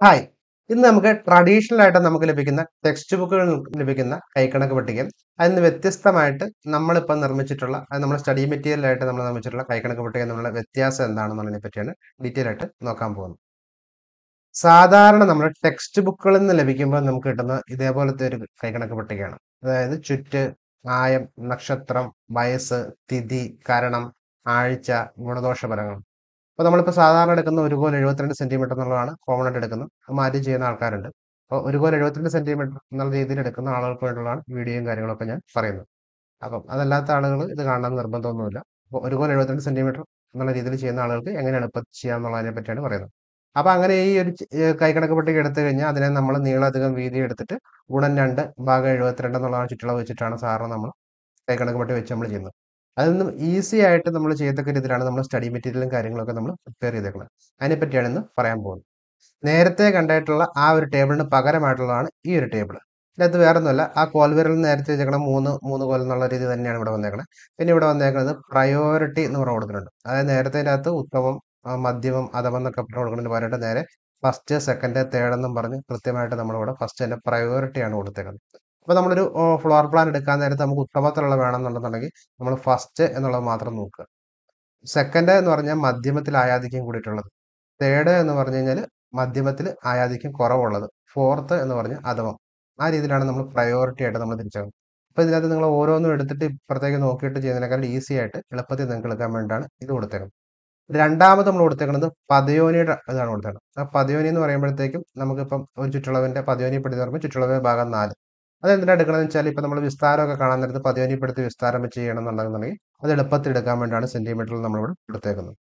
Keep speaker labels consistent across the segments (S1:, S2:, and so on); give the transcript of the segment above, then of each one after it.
S1: Hi ഇന്ന് നമുക്ക് traditional ആയിട്ട് നമുക്ക് ലഭിക്കുന്ന ടെക്സ്റ്റ് ബുക്കുകളിൽ ലഭിക്കുന്ന കൈക്കണക്ക് പട്ടികയും അതിൽ നിന്ന് വ്യത്യസ്തമായിട്ട് നമ്മളിപ്പോൾ നിർമ്മിച്ചിട്ടുള്ള അത് നമ്മുടെ സ്റ്റഡി മെറ്റീരിയലായിട്ട് നമ്മൾ നിർമ്മിച്ചിട്ടുള്ള കൈക്കണക്ക് പട്ടിക നമ്മുടെ വ്യത്യാസം എന്താണെന്നുള്ളതിനെ പറ്റിയാണ് ഡീറ്റെയിൽ ആയിട്ട് നോക്കാൻ പോകുന്നത്. സാധാരണ നമ്മൾ ടെക്സ്റ്റ് ബുക്കുകളിൽ നിന്ന് ലഭിക്കുമ്പോൾ നമുക്ക് കിട്ടുന്ന ഇതേപോലത്തെ ഒരു കൈക്കണക്ക് പട്ടികയാണ്. അതായത് ചുറ്റ് ആയം നക്ഷത്രം വയസ്സ് തിഥി കരണം ആഴ്ച ഗുണദോഷ ഫലങ്ങൾ അപ്പോൾ നമ്മളിപ്പോൾ സാധാരണ എടുക്കുന്ന ഒരു കോൽ എഴുപത്തിരണ്ട് സെന്റിമീറ്റർ എന്നുള്ളതാണ് കോമൺ ആയിട്ട് എടുക്കുന്നത്. മാറ്റി ചെയ്യുന്ന ആൾക്കാരുണ്ട്. അപ്പോൾ ഒരു കോൽ എഴുപത്തിരണ്ട് സെന്റിമീറ്റർ എന്നുള്ള രീതിയിൽ എടുക്കുന്ന ആളുകൾക്ക് വേണ്ടിയുള്ളതാണ് വീഡിയോയും കാര്യങ്ങളൊക്കെ ഞാൻ പറയുന്നത്. അപ്പം അതല്ലാത്ത ആളുകൾ ഇത് കാണാൻ നിർബന്ധമൊന്നുമില്ല. അപ്പോൾ ഒരു കോൽ എഴുപത്തിരണ്ട് സെന്റിമീറ്റർ എന്നുള്ള രീതിയിൽ ചെയ്യുന്ന ആളുകൾക്ക് എങ്ങനെ എളുപ്പത്തിൽ ചെയ്യാം എന്നുള്ളതിനെ പറ്റിയാണ് പറയുന്നത്. അപ്പോൾ അങ്ങനെ ഈ ഒരു കൈക്കണക്ക് പട്ടിക എടുത്തു കഴിഞ്ഞാൽ അതിനെ നമ്മൾ നീളധികം വീതി എടുത്തിട്ട് ഗുണം രണ്ട് ഭാഗം എഴുപത്തിരണ്ട് എന്നുള്ള ചുറ്റളവ് വെച്ചിട്ടാണ് സാറിന് നമ്മൾ കൈക്കണക്ക് പട്ടിക വെച്ച് നമ്മൾ ചെയ്യുന്നത്. അതിൽ നിന്നും ഈസി ആയിട്ട് നമ്മൾ ചെയ്യത്തക്ക രീതിയിലാണ് നമ്മൾ സ്റ്റഡി മെറ്റീരിയലും കാര്യങ്ങളൊക്കെ നമ്മൾ പ്രിപ്പയർ ചെയ്തേക്കുന്നത് അതിനെപ്പറ്റിയാണ് ഇന്ന് പറയാൻ പോകുന്നത്. നേരത്തെ കണ്ടായിട്ടുള്ള ആ ഒരു ടേബിളിന് പകരമായിട്ടുള്ളതാണ് ഈ ഒരു ടേബിൾ ഇതിനകത്ത് വേറെ ഒന്നുമല്ല ആ കോൽവിരൽ നേരത്തെ വെച്ചേക്കണം മൂന്ന് മൂന്ന് കോൽ എന്നുള്ള രീതി തന്നെയാണ് ഇവിടെ വന്നേക്കുന്നത് പിന്നെ ഇവിടെ വന്നേക്കുന്നത് പ്രയോറിറ്റി എന്ന് പറഞ്ഞ് കൊടുക്കുന്നുണ്ട് അതായത് നേരത്തെ അതിനകത്ത് ഉത്തമം മധ്യമം അധമം എന്നൊക്കെ പറഞ്ഞു കൊടുക്കുന്നതിന് പകരമായിട്ട് നേരെ ഫസ്റ്റ് സെക്കൻഡ് തേർഡ് എന്നും പറഞ്ഞ് കൃത്യമായിട്ട് നമ്മളിവിടെ ഫസ്റ്റ് തന്നെ പ്രയോറിറ്റിയാണ് കൊടുത്തേക്കുന്നത് അപ്പോൾ നമ്മളൊരു ഫ്ലോർ പ്ലാൻ എടുക്കാൻ നേരത്ത് നമുക്ക് ഉത്തമത്തിലുള്ള വേണമെന്നുണ്ടെന്നുണ്ടെങ്കിൽ നമ്മൾ ഫസ്റ്റ് എന്നുള്ളത് മാത്രം നോക്കുക. സെക്കൻഡ് എന്ന് പറഞ്ഞാൽ മധ്യമത്തിൽ ആയാധിക്യം കൂടിയിട്ടുള്ളത്. തേർഡ് എന്ന് പറഞ്ഞു കഴിഞ്ഞാൽ മധ്യമത്തിൽ ആയാധിക്യം കുറവുള്ളത്. ഫോർത്ത് എന്ന് പറഞ്ഞാൽ അഥവാ ആ രീതിയിലാണ് നമ്മൾ പ്രയോറിറ്റി ആയിട്ട് നമ്മൾ തിരിച്ചത് അപ്പോൾ ഇതിനകത്ത് നിങ്ങൾ ഓരോന്നും എടുത്തിട്ട് ഇപ്പുറത്തേക്ക് നോക്കിയിട്ട് ചെയ്യുന്നതിനേക്കാൾ ഈസി ആയിട്ട് എളുപ്പത്തിൽ നിങ്ങൾക്ക് എടുക്കാൻ വേണ്ടിയിട്ടാണ് ഇത് കൊടുത്തേക്കുന്നത്. രണ്ടാമത് നമ്മൾ കൊടുത്തേക്കുന്നത് പതയോനിയുടെ ഇതാണ് കൊടുത്തേക്കുന്നത്. ആ പതയോനി എന്ന് പറയുമ്പോഴത്തേക്കും നമുക്കിപ്പം ഒരു ചുറ്റളവിന്റെ പതയോനി പെടുത്തി പറയുമ്പോൾ ചുറ്റളവ് ഭാഗം നാല്. അത് എന്തിനാ എടുക്കണമെന്ന് വെച്ചാൽ ഇപ്പം നമ്മൾ വിസ്താരമൊക്കെ കാണാൻ നേരത്ത് പതിവനിപ്പെടുത്തി വിസ്താരം ചെയ്യണം എന്നുണ്ടെന്നുണ്ടെങ്കിൽ അത് എളുപ്പത്തിൽ എടുക്കാൻ വേണ്ടിയാണ് സെന്റിമീറ്ററിൽ നമ്മളിവിടെ കൊടുത്തേക്കുന്നത്.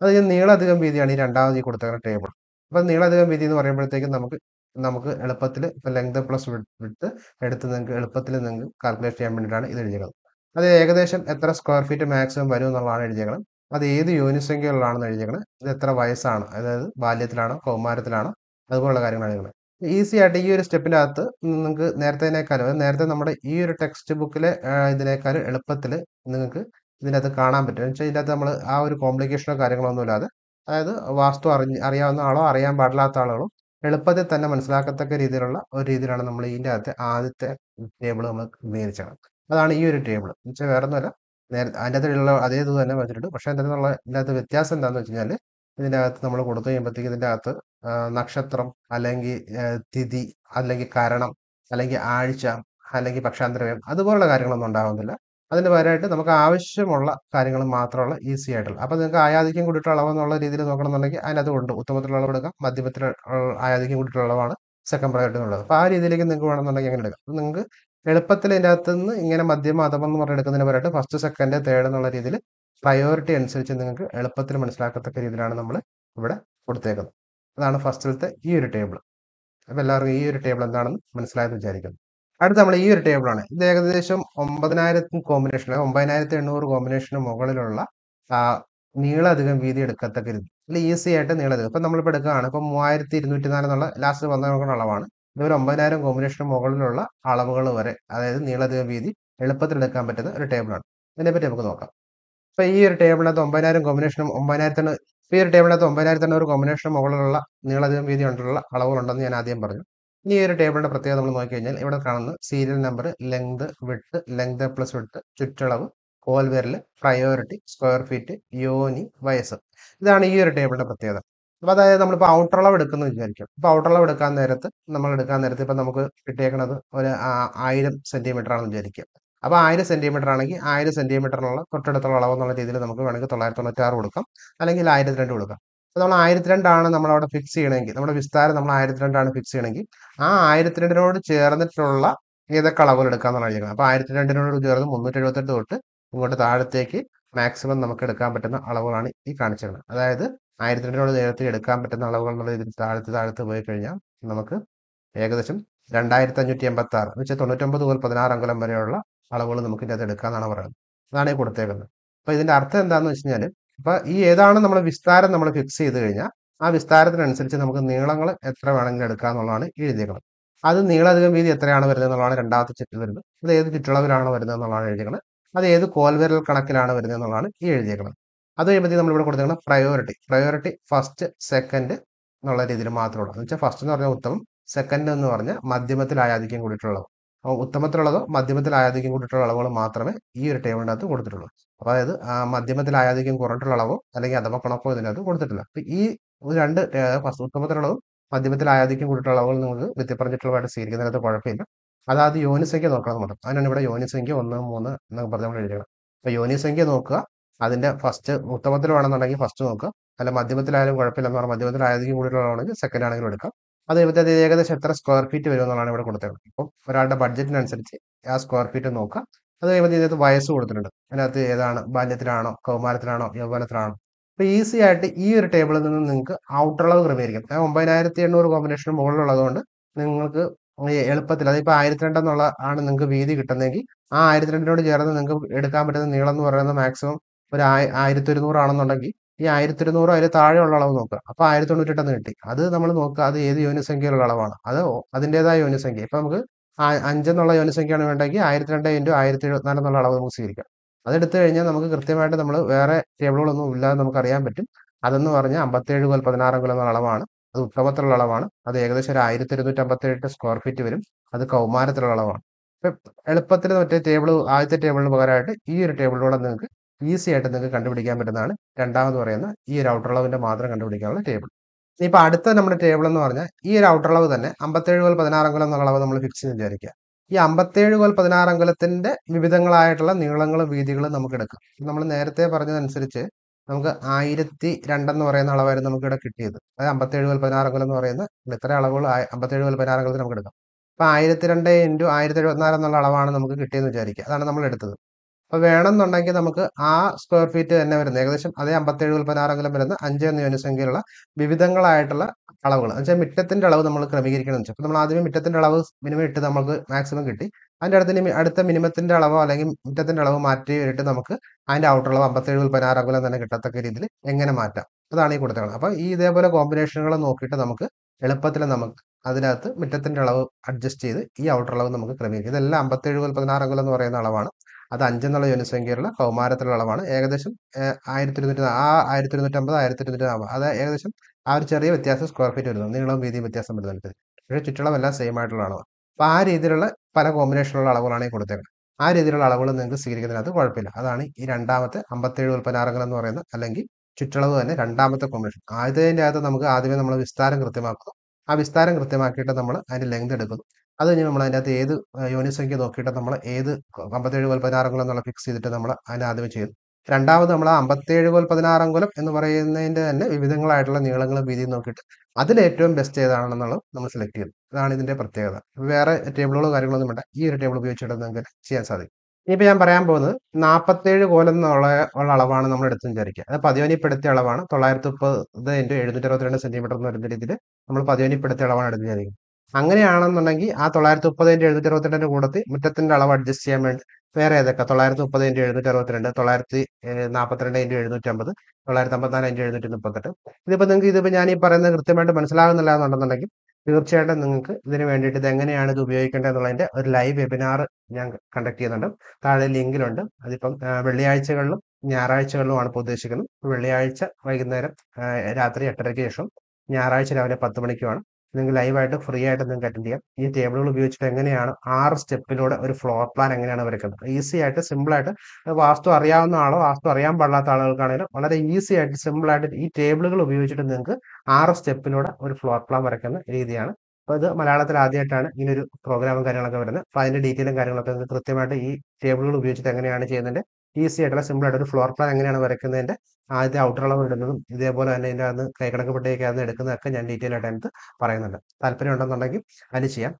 S1: അത് ഈ നീളധികം വീതിയാണ് ഈ രണ്ടാമത് കൊടുത്തേക്കുന്ന ടേബിൾ അപ്പം നീളധികം വീതി എന്ന് പറയുമ്പോഴത്തേക്കും നമുക്ക് നമുക്ക് എളുപ്പത്തിൽ ഇപ്പം ലെങ്ത് പ്ലസ് വിട്ട് എടുത്ത് നിങ്ങൾക്ക് എളുപ്പത്തിൽ നിങ്ങൾക്ക് കാൽക്കുലേറ്റ് ചെയ്യാൻ വേണ്ടിയിട്ടാണ് ഇത് എഴുതിയത് അത് ഏകദേശം എത്ര സ്ക്വയർ ഫീറ്റ് മാക്സിമം വരും എന്നുള്ളതാണ് എഴുതിയത് അത് ഏത് യൂണിസംഖ്യകളിലാണെന്ന് സംഖ്യകളിലാണെന്ന് എഴുതിയത് ഇത് എത്ര വയസ്സാണ്? അതായത് ബാല്യത്തിലാണോ? കൗമാരത്തിലാണോ? അതുപോലുള്ള കാര്യങ്ങളാണ് എഴുതുന്നത് ഈസി ആയിട്ട് ഈ ഒരു സ്റ്റെപ്പിനകത്ത് നിങ്ങൾക്ക് നേരത്തേനേക്കാളും നേരത്തെ നമ്മുടെ ഈ ഒരു ടെക്സ്റ്റ് ബുക്കിലെ ഇതിനേക്കാളും എളുപ്പത്തിൽ നിങ്ങൾക്ക് ഇതിനകത്ത് കാണാൻ പറ്റും. വെച്ചാൽ ഇതിനകത്ത് നമ്മൾ ആ ഒരു കോംപ്ലിക്കേഷനോ കാര്യങ്ങളൊന്നും ഇല്ലാതെ അതായത് വാസ്തു അറിഞ്ഞ് അറിയാവുന്ന ആളോ അറിയാൻ പാടില്ലാത്ത ആളുകളോ എളുപ്പത്തിൽ തന്നെ മനസ്സിലാക്കത്തക്ക രീതിയിലുള്ള ഒരു രീതിയിലാണ് നമ്മൾ ഇതിന്റെ അകത്തെ ആദ്യത്തെ ടേബിൾ നമ്മൾ ക്രമീകരിച്ചത്. അതാണ് ഈ ഒരു ടേബിൾ. എന്ന് വെച്ചാൽ വേറെ ഒന്നുമല്ല നേരത്തെ അതിന്റെ അകത്തുള്ള അതേ ഇത് തന്നെ വെച്ചിട്ടുണ്ട്. പക്ഷേ അതിന്റെ അകത്തുള്ള വ്യത്യാസം എന്താണെന്ന് വെച്ച് കഴിഞ്ഞാൽ ഇതിന്റെ അകത്ത് നമ്മൾ കൊടുത്തു കഴിയുമ്പോഴത്തേക്ക് ഇതിന്റെ അകത്ത് നക്ഷത്രം അല്ലെങ്കിൽ തിഥി അല്ലെങ്കിൽ കരണം അല്ലെങ്കിൽ ആഴ്ച അല്ലെങ്കിൽ പക്ഷാന്തരവ്യം അതുപോലുള്ള കാര്യങ്ങളൊന്നും ഉണ്ടാകുന്നില്ല അതിന് പകരമായിട്ട് നമുക്ക് ആവശ്യമുള്ള കാര്യങ്ങൾ മാത്രമുള്ള ഈസി ആയിട്ടുള്ള. അപ്പോൾ നിങ്ങൾക്ക് ആയാധിക്യം കൂടിയിട്ടുള്ള അളവ് എന്നുള്ള രീതിയിൽ നോക്കണമെന്നുണ്ടെങ്കിൽ അതിനകത്ത് ഉണ്ട് ഉത്തമത്തിലുള്ള അളവെടുക്കാം മധ്യമത്തിൽ ആയാധിക്യം കൂടിയിട്ടുള്ള അളവാണ് സെക്കൻഡ് പ്രയോറിറ്റി എന്നുള്ളത്. അപ്പോൾ ആ രീതിയിലേക്ക് നിങ്ങൾക്ക് വേണമെന്നുണ്ടെങ്കിൽ അങ്ങനെ എടുക്കാം? നിങ്ങൾക്ക് എളുപ്പത്തിൽ ഇതിന്റെ നിന്ന് ഇങ്ങനെ മധ്യമ എന്ന് പറഞ്ഞെടുക്കുന്നതിന് പകരമായിട്ട് ഫസ്റ്റ് സെക്കൻഡ് തേർഡ് എന്നുള്ള രീതിയിൽ പ്രയോറിറ്റി അനുസരിച്ച് നിങ്ങൾക്ക് എളുപ്പത്തിൽ മനസ്സിലാക്കത്തക്ക രീതിയിലാണ് നമ്മൾ ഇവിടെ കൊടുത്തേക്കുന്നത്. അതാണ് ഫസ്റ്റിലത്തെ ഈ ഒരു ടേബിൾ അപ്പോൾ എല്ലാവർക്കും ഈ ഒരു ടേബിൾ എന്താണെന്ന് മനസ്സിലായെന്ന് വിചാരിക്കുന്നു. അടുത്ത നമ്മൾ ഈ ഒരു ടേബിളാണ് ഇത് ഏകദേശം ഒമ്പതിനായിരത്തിന് കോമ്പിനേഷൻ ഒമ്പതിനായിരത്തി എണ്ണൂറ് കോമ്പിനേഷന് മുകളിലുള്ള ആ, നീളധികം വീതി എടുക്കത്തക്ക രീതി. അല്ല ഈസി ആയിട്ട് നീളധികം. ഇപ്പം നമ്മളിപ്പോൾ എടുക്കുകയാണ്. ഇപ്പം മൂവായിരത്തി ഇരുന്നൂറ്റി നാല് എന്നുള്ള ലാസ്റ്റ് വന്ന നോക്കുന്ന അളവാണ്. ഇതൊരു ഒമ്പതിനായിരം കോമ്പിനേഷന് മുകളിലുള്ള അളവുകൾ വരെ അതായത് നീളധികം വീതി എളുപ്പത്തിൽ എടുക്കാൻ പറ്റുന്ന ഒരു ടേബിളാണ് ഇതിനെപ്പറ്റി നമുക്ക് നോക്കാം. ഇപ്പൊ ഈ ഒരു ടേബിളിനകത്ത് ഒമ്പതിനായിരം കോമ്പിനേഷനും ഒമ്പതിനായിരത്തിന് ഈ ഒരു ടേബിളിനകത്ത് ഒമ്പതിനായിരത്തി എണ്ണൂറ് കോമ്പിനേഷനും മുകളിലുള്ള നീളധികം വീതി കൊണ്ടുള്ള അളവുകളുണ്ടെന്ന് ഞാൻ ആദ്യം പറഞ്ഞു. ഈ ഒരു ടേബിളിന്റെ പ്രത്യേകത നമ്മൾ നോക്കി കഴിഞ്ഞാൽ ഇവിടെ കാണുന്ന സീരിയൽ നമ്പർ ലെങ്ത് വിട്ട് ലെങ്ത് പ്ലസ് വിട്ട് ചുറ്റളവ് കോൽവേരിൽ പ്രയോറിറ്റി സ്ക്വയർ ഫീറ്റ് യോനി വയസ്സ്. ഇതാണ് ഈ ഒരു ടേബിളിന്റെ പ്രത്യേകത. അപ്പൊ അതായത് നമ്മളിപ്പോൾ ഔട്ടർ അളവ് എടുക്കുന്ന വിചാരിക്കും. ഇപ്പൊ ഔട്ടർ അളവ് എടുക്കാൻ നേരത്ത് നമ്മൾ എടുക്കാൻ നേരത്ത് ഇപ്പൊ നമുക്ക് കിട്ടിയേക്കുന്നത് ഒരു ആയിരം സെന്റിമീറ്റർ ആണെന്ന് വിചാരിക്കുക അപ്പോൾ ആയിരം സെന്റിമീറ്റർ ആണെങ്കിൽ ആയിരം സെന്റിമീറ്ററിനുള്ള തൊട്ടടുത്തുള്ള അളവ് എന്നുള്ള രീതിയിൽ നമുക്ക് വേണമെങ്കിൽ തൊള്ളായിരത്തി കൊടുക്കാം. അല്ലെങ്കിൽ ആയിരത്തി രണ്ട് കൊടുക്കാം. അപ്പോൾ നമ്മൾ ആയിരത്തി രണ്ടാണ് നമ്മൾ അവിടെ ഫിക്സ് ചെയ്യണമെങ്കിൽ നമ്മുടെ വിസ്താരം നമ്മൾ ആയിരത്തി രണ്ടാണ് ഫിക്സ് ചെയ്യണമെങ്കിൽ ആ ആയിരത്തി രണ്ടിനോട് ചേർന്നിട്ടുള്ള ഏതൊക്കെ അളവുകൾ എടുക്കാമെന്നാണ് ചോദിക്കുന്നത്. അപ്പോൾ ആയിരത്തി രണ്ടിനോട് ചേർന്ന് മുന്നൂറ്റി എഴുപത്തെട്ട് തൊട്ട് ഇങ്ങോട്ട് താഴത്തേക്ക് മാക്സിമം നമുക്ക് എടുക്കാൻ പറ്റുന്ന അളവുകളാണ് ഈ കാണിച്ചിരുന്നത് അതായത് ആയിരത്തി രണ്ടിനോട് നേരത്തിൽ എടുക്കാൻ പറ്റുന്ന അളവുകൾ എന്നുള്ള ഇതിൽ താഴത്ത് താഴത്ത് പോയി കഴിഞ്ഞാൽ നമുക്ക് ഏകദേശം രണ്ടായിരത്തി അഞ്ഞൂറ്റി എൺപത്തി ആറ് എന്ന് വെച്ചാൽ തൊണ്ണൂറ്റൊമ്പത് മുതൽ പതിനാറ് അംഗലം വരെയുള്ള അളവുകൾ നമുക്ക് ഇതിനകത്ത് എടുക്കാമെന്നാണ് പറയുന്നത്. അതാണ് ഈ കൊടുത്തേക്കുന്നത്. അപ്പോൾ ഇതിന്റെ അർത്ഥം എന്താണെന്ന് വെച്ച് കഴിഞ്ഞാൽ ഇപ്പൊ ഈ ഏതാണ് നമ്മൾ വിസ്താരം നമ്മൾ ഫിക്സ് ചെയ്ത് കഴിഞ്ഞാൽ ആ വിസ്താരത്തിനനുസരിച്ച് നമുക്ക് നീളങ്ങൾ എത്ര വേണമെങ്കിലും എടുക്കുക എന്നുള്ളതാണ് എഴുതിയേക്കുന്നത് അത് നീളധികം വീതി എത്രയാണ് വരുന്നത് എന്നുള്ളതാണ് രണ്ടാമത്തെ ചുറ്റിൽ വരുന്നത്. അത് ഏത് ചുറ്റളവിലാണ് വരുന്നത് എന്നുള്ളതാണ് എഴുതിയേക്കുന്നത് അത് ഏത് കോൽവിരൽ കണക്കിലാണ് വരുന്നത് എന്നുള്ളതാണ് ഈ എഴുതിയേക്കുന്നത് അത് കഴിയുമ്പോഴത്തേക്ക് നമ്മൾ ഇവിടെ കൊടുത്തേക്കുന്നത് പ്രയോറിറ്റി പ്രയോറിറ്റി ഫസ്റ്റ് സെക്കൻഡ് എന്നുള്ള രീതിയിൽ മാത്രമുള്ളൂ എന്ന് വെച്ചാൽ ഫസ്റ്റ് എന്ന് പറഞ്ഞാൽ ഉത്തമം സെക്കൻഡ് എന്ന് പറഞ്ഞാൽ മധ്യമത്തിൽ കൂടിയിട്ടുള്ളത്. അപ്പോൾ ഉത്തമത്തിലുള്ളതോ മധ്യമത്തിൽ ആയാധിക്യം കൂട്ടിയിട്ടുള്ള അളവുകൾ മാത്രമേ ഈ ഒരു ടേബിളിനകത്ത് കൊടുത്തിട്ടുള്ളൂ. അതായത് മധ്യമത്തിൽ ആയാധിക്യം കുറഞ്ഞിട്ടുള്ള അളവോ അല്ലെങ്കിൽ അഥവാ കണക്കോ ഇതിനകത്ത് കൊടുത്തിട്ടില്ല. അപ്പോൾ ഈ രണ്ട് ഫസ്റ്റ് ഉത്തമത്തിലുള്ളതും മധ്യമത്തിൽ ആയാധിക്യം കൂട്ടിയിട്ടുള്ള അളവുകൾ നിങ്ങൾക്ക് വ്യത്യപ്പറഞ്ഞിട്ടുള്ളതായിട്ട് സ്വീകരിക്കുന്നതിനകത്ത് കുഴപ്പമില്ല. അതായത് യോനിസംഖ്യ നോക്കണം മാത്രം അതിനാണ് ഇവിടെ യോനിസംഖ്യ ഒന്ന് മൂന്ന് എന്നൊക്കെ പറഞ്ഞ് നമ്മൾ എഴുതണം അപ്പോൾ യോനിസംഖ്യ നോക്കുക. അതിന്റെ ഫസ്റ്റ് ഉത്തമത്തിൽ വേണമെന്നുണ്ടെങ്കിൽ ഫസ്റ്റ് നോക്കുക. അല്ല മധ്യമത്തിലായാലും കുഴപ്പമില്ല എന്ന് പറഞ്ഞാൽ മധ്യമത്തിലായതെങ്കിൽ കൂടിയുള്ളതാണെങ്കിൽ സെക്കൻഡ് ആണെങ്കിലും എടുക്കാം. അത് അത് ഏകദേശം എത്ര സ്ക്വയർ ഫീറ്റ് വരും എന്നുള്ളതാണ് ഇവിടെ കൊടുത്തേക്കുന്നത് ഇപ്പം ഒരാളുടെ ബഡ്ജറ്റിനനുസരിച്ച് ആ സ്ക്വയർ ഫീറ്റ് നോക്കുക. അത് കഴിയുമ്പോൾ ഇതിനകത്ത് വയസ്സ് കൊടുത്തിട്ടുണ്ട്. അതിനകത്ത് ഏതാണ്? ബാല്യത്തിലാണോ? കൗമാരത്തിലാണോ? യൗവനത്തിലാണോ? അപ്പോൾ ഈസി ആയിട്ട് ഈ ഒരു ടേബിളിൽ നിന്ന് നിങ്ങൾക്ക് ഔട്ടർ ഔട്ടളവ് ക്രമീകരിക്കാം. ആ ഒമ്പതിനായിരത്തി എണ്ണൂറ് കോമ്പിനേഷന് മുകളിലുള്ളതുകൊണ്ട് നിങ്ങൾക്ക് എളുപ്പത്തിൽ അതിപ്പോൾ ആയിരത്തി രണ്ടെന്നുള്ള ആണ് നിങ്ങൾക്ക് വീതി കിട്ടുന്നതെങ്കിൽ ആ ആയിരത്തി രണ്ടിനോട് ചേർന്ന് നിങ്ങൾക്ക് എടുക്കാൻ പറ്റുന്ന നീളം എന്ന് പറയുന്നത് മാക്സിമം ഒരു ആയി ആയിരത്തി ഒരുന്നൂറാണെന്നുണ്ടെങ്കിൽ ഈ ആയിരത്തി ഇരുന്നൂറ് അതിൽ താഴെയുള്ള അളവ് നോക്കുക. അപ്പോൾ ആയിരത്തി തൊണ്ണൂറ്റെട്ടെന്ന് കിട്ടി. അത് നമ്മൾ നോക്കുക അത് ഏത് യോനിസംഖ്യയിലുള്ള അളവാണ്. അത് അതിന്റെതായ യോനിസംഖ്യ. ഇപ്പം നമുക്ക് അഞ്ചെന്നുള്ള യോനിസംഖ്യയാണ് വേണ്ടെങ്കിൽ ആയിരത്തി രണ്ട് ഇന്റു ആയിരത്തി എഴുപത്തിനാല് എന്നുള്ള അളവ് നമുക്ക് സ്വീകരിക്കാം. അതെടുത്തു കഴിഞ്ഞാൽ നമുക്ക് കൃത്യമായിട്ട് നമ്മൾ വേറെ ടേബിളുകളൊന്നും ഇല്ലാതെ നമുക്ക് അറിയാൻ പറ്റും. അതെന്ന് പറഞ്ഞാൽ അമ്പത്തേഴ് മുതൽ പതിനാറ് കിലോ എന്നുള്ള അളവാണ്. അത് ഉത്തമത്തിലുള്ള അളവാണ്. അത് ഏകദേശം ഒരു ആയിരത്തി ഇരുന്നൂറ്റി അമ്പത്തേഴ് സ്ക്വയർ ഫീറ്റ് വരും. അത് കൗമാരത്തിലുള്ള അളവാണ്. എളുപ്പത്തിൽ മറ്റേ ടേബിൾ ആദ്യത്തെ ടേബിളിന് പകരമായിട്ട് ഈ ഒരു ടേബിളിലൂടെ നിങ്ങൾക്ക് ഈസി ആയിട്ട് നിങ്ങൾക്ക് കണ്ടുപിടിക്കാൻ പറ്റുന്നതാണ്. രണ്ടാമത് പറയുന്ന ഈ ഒരു ഔട്ടർ അളവിന്റെ മാത്രം കണ്ടുപിടിക്കാനുള്ള ടേബിൾ ഇനിയിപ്പോൾ അടുത്ത നമ്മുടെ ടേബിൾ എന്ന് പറഞ്ഞാൽ ഈ ഒരു ഔട്ടർ അളവ് തന്നെ അമ്പത്തേഴ് മുതൽ പതിനാറ് അംഗലം എന്നുള്ള അളവ് നമ്മൾ ഫിക്സ് ചെയ്ത് വിചാരിക്കുക. ഈ അമ്പത്തേഴ് മുതൽ പതിനാറ് അംഗലത്തിന്റെ വിവിധങ്ങളായിട്ടുള്ള നീളങ്ങളും വീതികളും നമുക്ക് എടുക്കാം. നമ്മൾ നേരത്തെ പറഞ്ഞതനുസരിച്ച് നമുക്ക് ആയിരത്തി രണ്ടെന്ന് പറയുന്ന അളവായിരുന്നു നമുക്ക് ഇവിടെ കിട്ടിയത്. അതായത് അമ്പത്തേഴ് മുതൽ പതിനാറ് അംഗലം എന്ന് പറയുന്ന ഇത്ര അളവുകൾ അമ്പത്തേഴ് മുതൽ പതിനാറ് അംഗലത്തിൽ നമുക്ക് എടുക്കാം. അപ്പോൾ ആയിരത്തി രണ്ട് ഇന്റു ആയിരത്തി എഴുപത്തിനാല് എന്നുള്ള അളവാണ് നമുക്ക് കിട്ടിയെന്ന് വിചാരിക്കുക. അതാണ് നമ്മൾ എടുത്തത്. അപ്പൊ വേണമെന്നുണ്ടെങ്കിൽ നമുക്ക് ആ സ്ക്വയർ ഫീറ്റ് തന്നെ വരുന്നത്. ഏകദേശം അതേ അമ്പത്തേഴ് അംഗലം വരുന്ന അഞ്ച് എന്ന യൂണിസംഖ്യയിലുള്ള വിവിധങ്ങളായിട്ടുള്ള അളവുകൾ എന്ന് വെച്ചാൽ അളവ് നമ്മൾ ക്രമീകരിക്കണം എന്ന് വെച്ചാൽ നമ്മൾ ആദ്യമേ മിറ്റത്തിന്റെ അളവ് മിനിമം ഇട്ട് നമുക്ക് മാക്സിമം കിട്ടി. അതിന്റെ അടുത്ത് അടുത്ത മിനിമത്തിന്റെ അളവോ അല്ലെങ്കിൽ മിറ്റത്തിന്റെ അളവ് മാറ്റി ഇട്ട് നമുക്ക് അതിന്റെ ഔട്ടർ അളവ് അമ്പത്തേഴ് അംഗലം തന്നെ കിട്ടത്തക്ക രീതിയിൽ എങ്ങനെ മാറ്റാം. അതാണ് ഈ കൊടുത്തത് അപ്പൊ ഈ ഇതേപോലെ കോമ്പിനേഷനുകൾ നോക്കിയിട്ട് നമുക്ക് എളുപ്പത്തിൽ നമുക്ക് അതിനകത്ത് മിറ്റത്തിന്റെ അളവ് അഡ്ജസ്റ്റ് ചെയ്ത് ഈ ഔട്ടർ അളവ് നമുക്ക് ക്രമീകരിക്കും. ഇതെല്ലാം അമ്പത്തേഴ് മുതൽ എന്ന് പറയുന്ന അളവാണ്. അത് അഞ്ചെന്നുള്ള ജനസംഖ്യയുള്ള കൗമാരത്തിലുള്ള അളവാണ്. ഏകദേശം ആയിരത്തി ഇരുന്നൂറ്റി ആ ആയിരത്തി ഇരുന്നൂറ്റമ്പത് ആയിരത്തി ഇരുന്നൂറ്റി അത് ഏകദേശം ആ ഒരു ചെറിയ വ്യത്യാസം സ്ക്വയർ ഫീറ്റ് വരുന്നു. നീളവും വീതിയും വ്യത്യാസം വരുന്നുണ്ട് പക്ഷേ ചുറ്റളം എല്ലാം സെയിം ആയിട്ടുള്ള അളവ് അപ്പോൾ ആ രീതിയിലുള്ള പല കോമ്പിനേഷനുള്ള അളവുകളാണ് ഈ കൊടുത്തേക്കുന്നത് ആ രീതിയിലുള്ള അളവുകൾ നിങ്ങൾക്ക് സ്വീകരിക്കുന്നതിനകത്ത് കുഴപ്പമില്ല. അതാണ് ഈ രണ്ടാമത്തെ അമ്പത്തേഴ് ഉൽപ്പന്നാരങ്ങൾ എന്ന് പറയുന്നത്. അല്ലെങ്കിൽ ചുറ്റളവ് തന്നെ രണ്ടാമത്തെ കോമ്പിനേഷൻ ആദ്യത്തിന്റെ അകത്ത് നമുക്ക് ആദ്യമേ നമ്മൾ വിസ്താരം കൃത്യമാക്കുന്നു ആ വിസ്താരം കൃത്യമാക്കിയിട്ട് നമ്മൾ അതിന്റെ ലെങ്ത് എടുക്കുന്നു. അത് കഴിഞ്ഞ് നമ്മൾ അതിനകത്ത് ഏത് ഏത് സംഖ്യ നോക്കിയിട്ട് നമ്മൾ ഏത് അമ്പത്തേഴ് കോൽ പതിനാറംഗുലം എന്നുള്ള ഫിക്സ് ചെയ്തിട്ട് നമ്മൾ അതിനെ ആദ്യമേ ചെയ്തു. രണ്ടാമത് നമ്മൾ ആ അമ്പത്തേഴ് കോൽ പതിനാറംഗുലം എന്ന് പറയുന്നതിന്റെ തന്നെ വിവിധങ്ങളായിട്ടുള്ള നീളങ്ങളും വീതിയും നോക്കിയിട്ട് അതിലേറ്റവും ബെസ്റ്റ് ഏതാണെന്നുള്ളത് നമ്മൾ സെലക്ട് ചെയ്തു. അതാണ് ഇതിന്റെ പ്രത്യേകത. വേറെ ടേബിളുകളോ കാര്യങ്ങളൊന്നും വേണ്ട. ഈ ഒരു ടേബിൾ ഉപയോഗിച്ചിട്ട് നിങ്ങൾക്ക് ചെയ്യാൻ സാധിക്കും. ഇനിയിപ്പോൾ ഞാൻ പറയാൻ പോകുന്നത് നാൽപ്പത്തേഴ് കോലം എന്നുള്ള ഉള്ള അളവാണ് നമ്മൾ എടുത്ത് വിചാരിക്കുക. അത് പതിവനിപ്പെടുത്തിയ അളവാണ്. തൊള്ളായിരത്തി മുപ്പത് ഇന്റു എഴുന്നൂറ്റി അറുപത്തിരണ്ട് സെന്റിമീറ്റർ എന്ന് പറയുന്ന രീതിയിൽ നമ്മൾ പതിവനിപ്പെടുത്തിയ അളവാണ് എടുത്ത് വിചാരിക്കുന്നത്. അങ്ങനെയാണെന്നുണ്ടെങ്കിൽ ആ തൊള്ളായിരത്തി മുപ്പത് ഇന്റു എഴുന്നൂറ്റി അറുപത്തിരണ്ടിന്റെ കൂടത്തിൽ മുറ്റത്തിന്റെ അളവ് അഡ്ജസ്റ്റ് ചെയ്യാൻ വേണ്ടി വേറെ ഏതൊക്കെ? തൊള്ളായിരത്തി മുപ്പത് ഇന്റു എഴുന്നൂറ്റി അറുപത്തിരണ്ട് തൊള്ളായിരത്തി നാൽപ്പത്തിരണ്ട് ഇന്റു എഴുന്നൂറ്റി അമ്പത് തൊള്ളായിരത്തി അമ്പത്തിനാല് ഇന്റു എഴുന്നൂറ്റി മുപ്പത്തെട്ട് ഇതിപ്പോൾ നിങ്ങൾക്ക് ഇതിപ്പോൾ ഞാൻ ഈ പറയുന്നത് കൃത്യമായിട്ട് മനസ്സിലാകുന്നില്ല എന്നുണ്ടെന്നുണ്ടെങ്കിൽ തീർച്ചയായിട്ടും നിങ്ങൾക്ക് ഇതിന് വേണ്ടിയിട്ട് ഇത് എങ്ങനെയാണ് ഇത് ഉപയോഗിക്കേണ്ടത് എന്നുള്ളതിന്റെ ഒരു ലൈവ് വെബിനാർ ഞാൻ കണ്ടക്ട് ചെയ്യുന്നുണ്ട്. താഴെ ലിങ്കിലുണ്ട്. അതിപ്പം വെള്ളിയാഴ്ചകളിലും ഞായറാഴ്ചകളിലുമാണ് ഇപ്പോൾ ഉദ്ദേശിക്കുന്നത്. വെള്ളിയാഴ്ച വൈകുന്നേരം രാത്രി എട്ടരയ്ക്ക് ശേഷം ഞായറാഴ്ച രാവിലെ പത്ത് മണിക്കുമാണ് നിങ്ങൾക്ക് ലൈവായിട്ട് ഫ്രീ ആയിട്ട് നിങ്ങൾക്ക് അറ്റൻഡ് ചെയ്യാം. ഈ ടേബിളുകൾ ഉപയോഗിച്ചിട്ട് എങ്ങനെയാണ് ആറ് സ്റ്റെപ്പിലൂടെ ഒരു ഫ്ലോർ പ്ലാൻ എങ്ങനെയാണ് വരയ്ക്കുന്നത്? ഈസി ആയിട്ട് സിമ്പിൾ ആയിട്ട് വാസ്തു അറിയാവുന്ന ആളോ വാസ്തു അറിയാൻ പാടില്ലാത്ത ആളുകൾക്കാണെങ്കിലും വളരെ ഈസി ആയിട്ട് സിമ്പിൾ ആയിട്ട് ഈ ടേബിളുകൾ ഉപയോഗിച്ചിട്ട് നിങ്ങൾക്ക് ആറ് സ്റ്റെപ്പിലൂടെ ഒരു ഫ്ലോർ പ്ലാൻ വരയ്ക്കുന്ന രീതിയാണ്. അപ്പോൾ ഇത് മലയാളത്തിൽ ആദ്യമായിട്ടാണ് ഇങ്ങനെ ഒരു പ്രോഗ്രാമും കാര്യങ്ങളൊക്കെ വരുന്നത്. അപ്പോൾ അതിന്റെ ഡീറ്റെയിലും കാര്യങ്ങളൊക്കെ കൃത്യമായിട്ട് ഈ ടേബിളുകൾ ഉപയോഗിച്ചിട്ട് എങ്ങനെയാണ് ചെയ്യുന്നതിന്റെ ഈസി ആയിട്ടുള്ള സിമ്പിൾ ആയിട്ട് ഒരു ഫ്ലോർ പ്ലാൻ എങ്ങനെയാണ് വരയ്ക്കുന്നതിന്റെ ആദ്യത്തെ ഔട്ടർ അളവ് ഇടുന്നതും ഇതേപോലെ തന്നെ ഇതിന്റെ കൈക്കണക്ക് പെട്ടിയൊക്കെ അന്ന് എടുക്കുന്നതൊക്കെ ഞാൻ ഡീറ്റെയിൽ ആയിട്ട് അതിനകത്ത് പറയുന്നുണ്ട്. താല്പര്യം ഉണ്ടെന്നുണ്ടെങ്കിൽ അതിൽ ചെയ്യാം.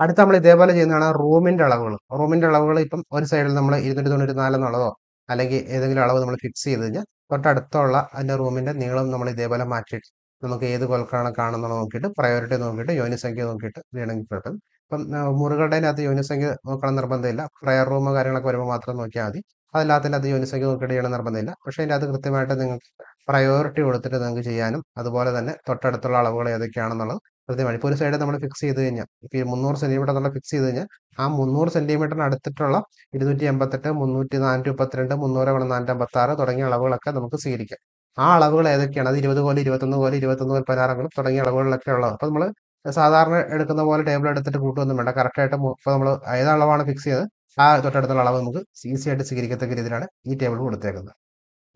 S1: അടുത്ത നമ്മൾ ഇതേപോലെ ചെയ്യുന്നതാണ് റൂമിന്റെ അളവുകൾ. റൂമിന്റെ അളവുകൾ ഇപ്പം ഒരു സൈഡിൽ നമ്മൾ ഇരുന്നൂറ്റി തൊണ്ണൂറ്റി നാലെന്നുള്ളതോ അല്ലെങ്കിൽ ഏതെങ്കിലും അളവ് നമ്മൾ ഫിക്സ് ചെയ്ത് കഴിഞ്ഞാൽ തൊട്ടടുത്തുള്ള അതിന്റെ റൂമിന്റെ നീളം നമ്മൾ ഇതേപോലെ മാറ്റിയിട്ട് നമുക്ക് ഏത് കൊൽക്കാണ് കാണുന്നത് നോക്കിയിട്ട് പ്രയോറിറ്റി നോക്കിയിട്ട് യോനിസംഖ്യ നോക്കിയിട്ട് വേണമെങ്കിൽ കിട്ടും ഇപ്പം മുറികളുടെ അകത്ത് യോനിസംഖ്യ നോക്കണം നിർബന്ധമില്ല. പ്രയർ റൂമോ കാര്യങ്ങളൊക്കെ വരുമ്പോൾ മാത്രം നോക്കിയാൽ മതി. അതല്ലാത്തതിന്റെ അത് യോനിസംഖ്യ നോക്കിയിട്ട് നിർബന്ധമില്ല. പക്ഷേ അതിന്റെ അത് കൃത്യമായിട്ട് നിങ്ങൾക്ക് പ്രയോറിറ്റി കൊടുത്തിട്ട് നിങ്ങൾക്ക് ചെയ്യാനും അതുപോലെ തന്നെ തൊട്ടടുത്തുള്ള അളവുകൾ ഏതൊക്കെയാണെന്നുള്ളത് കൃത്യമായി ഇപ്പോൾ ഒരു സൈഡ് നമ്മൾ ഫിക്സ് ചെയ്ത് കഴിഞ്ഞാൽ ഇപ്പോൾ ഈ മുന്നൂറ് സെന്റിമീറ്റർ എന്നുള്ള ഫിക്സ് ചെയ്ത് കഴിഞ്ഞാൽ ആ മുന്നൂറ് സെന്റിമീറ്ററിന് അടുത്തിട്ടുള്ള ഇരുന്നൂറ്റി എൺപത്തെട്ട് മുന്നൂറ്റി നാനൂറ്റി മുപ്പത്തിരണ്ട് മുന്നൂറ് നാനൂറ്റി അമ്പത്തി ആറ് തുടങ്ങിയ അളവുകളൊക്കെ നമുക്ക് സ്വീകരിക്കാം. ആ അളവുകൾ ഏതൊക്കെയാണ്? അത് ഇരുപത് കോൽ ഇരുപത്തൊന്ന് കോൽ ഇരുപത്തൊന്ന് കോൽ പതിനാറ് തുടങ്ങിയ അളവുകളിലൊക്കെ ഉള്ളത് അപ്പോൾ നമ്മൾ സാധാരണ എടുക്കുന്ന പോലെ ടേബിൾ എടുത്തിട്ട് കൂട്ടുമൊന്നും വേണ്ട. കറക്റ്റായിട്ട് ഇപ്പോൾ നമ്മൾ ഏത് അളവാണ് ഫിക്സ് ചെയ്ത് ആ തൊട്ടടുത്തുള്ള അളവ് നമുക്ക് ഈസി ആയിട്ട് സ്വീകരിക്കത്തക്ക രീതിയിലാണ് ഈ ടേബിൾ കൊടുത്തേക്കുന്നത്.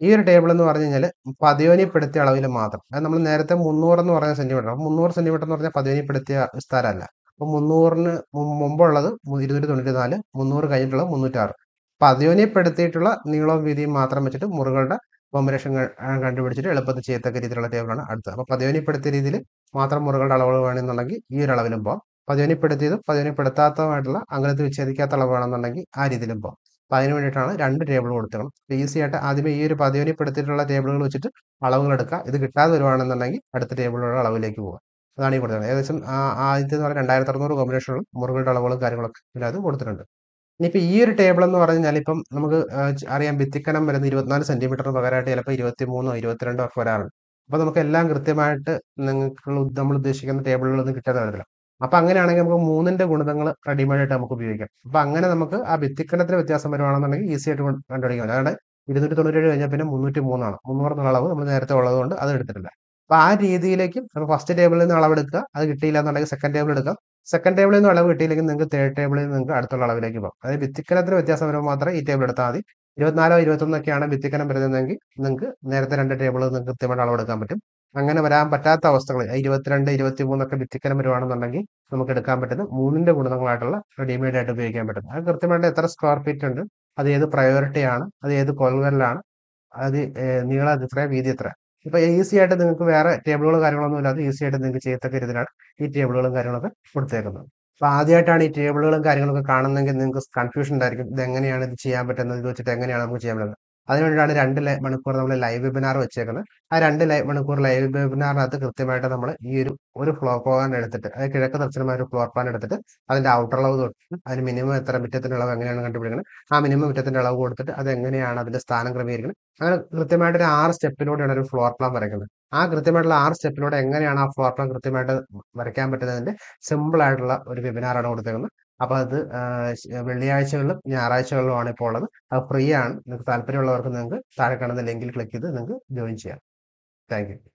S1: ഈ ഒരു ടേബിൾ എന്ന് പറഞ്ഞു കഴിഞ്ഞാൽ പതിവനിപ്പെടുത്തിയ അളവിൽ മാത്രം. അത് നമ്മൾ നേരത്തെ മുന്നൂറ് എന്ന് പറഞ്ഞ സെന്റിമീറ്റർ അപ്പോൾ മുന്നൂറ് സെന്റിമീറ്റർ എന്ന് പറഞ്ഞാൽ പതിവനിപ്പെടുത്തിയ വിസ്താരമല്ല അപ്പോൾ മുന്നൂറിന് മുമ്പുള്ളത് ഇരുന്നൂറ്റി തൊണ്ണൂറ്റി നാല് മുന്നൂറ് കഴിഞ്ഞിട്ടുള്ളത് മുന്നൂറ്റാറ് പതിവനിപ്പെടുത്തിയിട്ടുള്ള നീളവും വീതിയും മാത്രം വെച്ചിട്ട് മുറികളുടെ കോമ്പിനേഷൻ കണ്ടുപിടിച്ചിട്ട് എളുപ്പത്തിൽ ചെയ്യത്തക്ക രീതിയിലുള്ള ടേബിളാണ് അടുത്തത്. അപ്പോൾ പതിവനിപ്പെടുത്തിയ രീതിയിൽ മാത്രം മുറികളുടെ അളവുകൾ വേണമെന്നുണ്ടെങ്കിൽ ഈ ഒരു അളവിലും പോകാം പതിയോനിപ്പെടുത്തിയതും പതിവനിപ്പെടുത്താത്തതുമായിട്ടുള്ള അംഗലത്തിൽ വിച്ഛേദിക്കാത്ത അളവാണെന്നുണ്ടെങ്കിൽ ആ രീതിയിലും പോകാം അപ്പം അതിന് വേണ്ടിയിട്ടാണ് രണ്ട് ടേബിൾ കൊടുത്തത് ഈസി ആയിട്ട് ആദ്യമേ ഈ ഒരു പതിവനിപ്പെടുത്തിയിട്ടുള്ള ടേബിളുകൾ വെച്ചിട്ട് അളവുകൾ എടുക്കുക. ഇത് കിട്ടാതെ വരുവാണെന്നുണ്ടെങ്കിൽ അടുത്ത ടേബിളുകളുടെ അളവിലേക്ക് പോകുക അതാണ് ഈ കൊടുത്തത് ഏകദേശം ആദ്യത്തെ എന്ന് പറഞ്ഞാൽ രണ്ടായിരത്തി അറുന്നൂറ് കോമ്പിനേഷനുകളും മുറികളുടെ അളവുകളും കാര്യങ്ങളൊക്കെ ഇതിനകത്ത് കൊടുത്തിട്ടുണ്ട്. ഇനിയിപ്പോൾ ഈ ഒരു ടേബിൾ എന്ന് പറഞ്ഞു കഴിഞ്ഞാൽ ഇപ്പം നമുക്ക് അറിയാം ഭിത്തിക്കനം വരുന്ന ഇരുപത്തിനാല് സെന്റിമീറ്ററിന് പകരമായിട്ട് ചിലപ്പോൾ ഇരുപത്തി മൂന്നോ ഇരുപത്തിരണ്ടോ ഒക്കെ വരാറുണ്ട്. അപ്പോൾ നമുക്ക് എല്ലാം കൃത്യമായിട്ട് നിങ്ങൾക്ക് നമ്മൾ ഉദ്ദേശിക്കുന്ന ടേബിളുകളൊന്നും കിട്ടാതെ വരത്തില്ല. അപ്പോൾ അങ്ങനെയാണെങ്കിൽ നമുക്ക് മൂന്നിന്റെ ഗുണിതങ്ങൾ റെഡിമെയ്ഡായിട്ട് നമുക്ക് ഉപയോഗിക്കാം. അപ്പൊ അങ്ങനെ നമുക്ക് ആ ഭിത്തിക്കനത്തിന് വ്യത്യാസം വരുവാണെന്നുണ്ടെങ്കിൽ ഈസി ആയിട്ട് കണ്ടുപിടിക്കാം. അതായത് ഇരുന്നൂറ്റി തൊണ്ണൂറ്റേഴ് കഴിഞ്ഞാൽ പിന്നെ മുന്നൂറ്റി മൂന്നാണ് മുന്നൂറ് എന്നുള്ള അളവ് നമ്മൾ നേരത്തെ ഉള്ളതുകൊണ്ട് അത് എടുത്തിട്ടില്ല. അപ്പൊ ആ രീതിയിലേക്ക് നമ്മൾ ഫസ്റ്റ് ടേബിളിൽ നിന്ന് അളവെടുക്കുക അത് കിട്ടിയില്ല എന്നുണ്ടെങ്കിൽ സെക്കൻഡ് ടേബിൾ എടുക്കാം. സെക്കൻഡ് ടേബിളിൽ നിന്ന് അളവ് കിട്ടിയില്ലെങ്കിൽ നിങ്ങൾക്ക് തേർഡ് ടേബിളിൽ നിന്ന് നിങ്ങൾക്ക് അടുത്തുള്ള അളവിലേക്ക് പോകും. അതായത് ഭിത്തിക്കനത്തിന് വ്യത്യാസം വരുമ്പോൾ മാത്രമേ ഈ ടേബിൾ എടുത്താൽ മതി. ഇരുപത്തിനാലോ ഇരുപത്തൊന്നൊക്കെയാണ് ഭിത്തിക്കനം വരുന്നതെങ്കിൽ നിങ്ങൾക്ക് നേരത്തെ രണ്ട് ടേബിൾ നിങ്ങൾക്ക് കൃത്യമായിട്ട് അളവെടുക്കാൻ പറ്റും. അങ്ങനെ വരാൻ പറ്റാത്ത അവസ്ഥകൾ ഇരുപത്തിരണ്ട് ഇരുപത്തി മൂന്നൊക്കെ ഭിത്തിക്കരം വരുവാണെന്നുണ്ടെങ്കിൽ നമുക്ക് എടുക്കാൻ പറ്റുന്ന മൂന്നിന്റെ ഗുണങ്ങളായിട്ടുള്ള റെഡിമെയ്ഡ് ആയിട്ട് ഉപയോഗിക്കാൻ പറ്റുന്നത്. അത് കൃത്യമായിട്ട് എത്ര സ്ക്വയർ ഫീറ്റ് ഉണ്ട് അത് ഏത് പ്രയോറിറ്റി ആണ് അത് ഏത് കൊൽവരലാണ് അത് നീളം എത്ര വീതി എത്ര ഇപ്പൊ ഈസി ആയിട്ട് നിങ്ങൾക്ക് വേറെ ടേബിളുകളോ കാര്യങ്ങളൊന്നും ഇല്ലാതെ ഈസി ആയിട്ട് നിങ്ങൾക്ക് ചെയ്യത്തക്ക രീതിയിലാണ് ഈ ടേബിളുകളും കാര്യങ്ങളൊക്കെ കൊടുത്തേക്കുന്നത്. അപ്പൊ ആദ്യമായിട്ടാണ് ഈ ടേബിളുകളും കാര്യങ്ങളൊക്കെ കാണുന്നതെങ്കിൽ നിങ്ങൾക്ക് കൺഫ്യൂഷൻ ഉണ്ടായിരിക്കും. ഇത് എങ്ങനെയാണ് ഇത് ചെയ്യാൻ പറ്റുന്നത്? ഇത് വെച്ചിട്ട് എങ്ങനെയാണ് നമുക്ക് ചെയ്യാൻ പറ്റുന്നത്? അതിനുവേണ്ടിയാണ് രണ്ട് മണിക്കൂർ നമ്മൾ ലൈവ് വെബിനാർ വെച്ചേക്കുന്നത് ആ രണ്ട് ലൈവ് മണിക്കൂർ ലൈവ് വെബിനാറിനകത്ത് കൃത്യമായിട്ട് നമ്മൾ ഈ ഒരു ഒരു ഫ്ലോർ പ്ലാൻ എടുത്തിട്ട് അതായത് കിഴക്ക് ദർശനമായ ഒരു ഫ്ലോർ പ്ലാൻ എടുത്തിട്ട് അതിന്റെ ഔട്ടർ അളവ് തൊട്ട് അതിന് മിനിമം എത്ര മിറ്റത്തിന്റെ അളവ് എങ്ങനെയാണ് കണ്ടുപിടിക്കുന്നത് ആ മിനിമം മുറ്റത്തിന്റെ അളവ് കൊടുത്തിട്ട് അത് എങ്ങനെയാണ് അതിന്റെ സ്ഥാനം ക്രമീകരിക്കുന്നത് അങ്ങനെ കൃത്യമായിട്ട് ഒരു ആറ് സ്റ്റെപ്പിലൂടെയാണ് ഒരു ഫ്ലോർ പ്ലാൻ വരയ്ക്കുന്നത്. ആ കൃത്യമായിട്ടുള്ള ആറ് സ്റ്റെപ്പിലൂടെ എങ്ങനെയാണ് ആ ഫ്ലോർ പ്ലാൻ കൃത്യമായിട്ട് വരയ്ക്കാൻ പറ്റുന്നതിന്റെ സിമ്പിൾ ആയിട്ടുള്ള ഒരു വെബിനാറാണ് കൊടുത്തേക്കുന്നത്. അപ്പോൾ അത് വെള്ളിയാഴ്ചകളിലും ഞായറാഴ്ചകളിലുമാണ് ഇപ്പോൾ ഉള്ളത്. അത് ഫ്രീ ആണ്. നിങ്ങൾക്ക് താല്പര്യമുള്ളവർക്ക് നിങ്ങൾക്ക് താഴെ കാണുന്ന ലിങ്കിൽ ക്ലിക്ക് ചെയ്ത് നിങ്ങൾക്ക് ജോയിൻ ചെയ്യാം. താങ്ക്